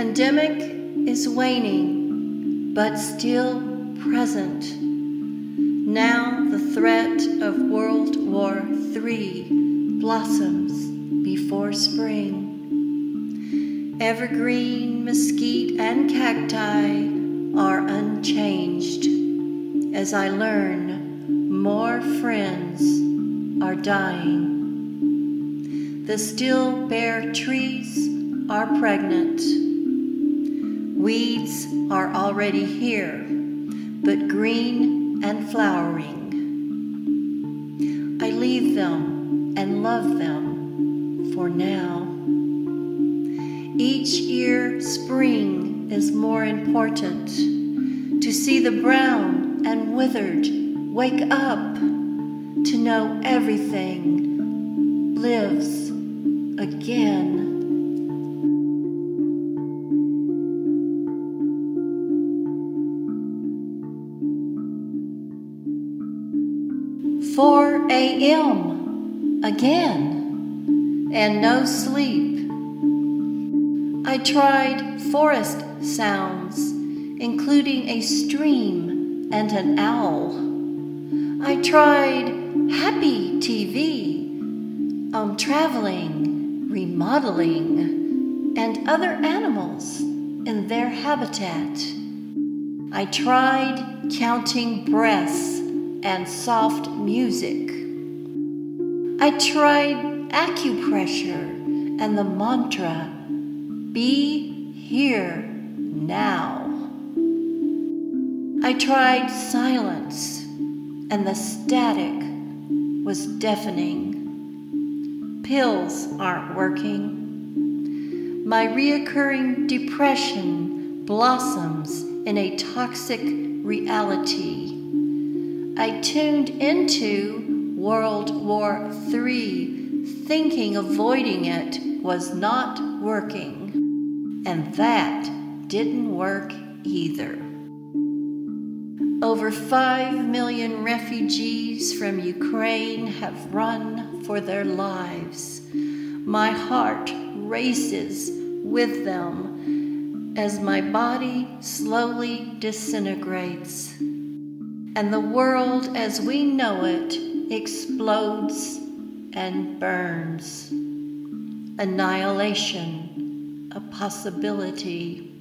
is waning, but still present. Now the threat of World War III blossoms before spring. Evergreen, mesquite, and cacti are unchanged as I learn more friends are dying. The still bare trees are pregnant. Weeds are already here, but green and flowering. I leave them and love them for now. Each year, spring is more important to see the brown and withered wake up to know everything lives again. Four a.m. again, and no sleep. I tried forest sounds, including a stream and an owl. I tried happy TV on um, traveling, remodeling, and other animals in their habitat. I tried counting breaths and soft music. I tried acupressure and the mantra, be here now. I tried silence and the static was deafening. Pills aren't working. My reoccurring depression blossoms in a toxic reality. I tuned into World War III, thinking avoiding it was not working. And that didn't work either. Over 5 million refugees from Ukraine have run for their lives. My heart races with them as my body slowly disintegrates and the world as we know it explodes and burns. Annihilation, a possibility.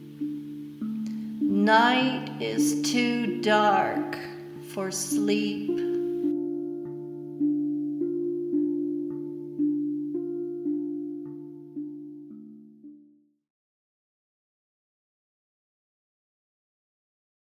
Night is too dark for sleep.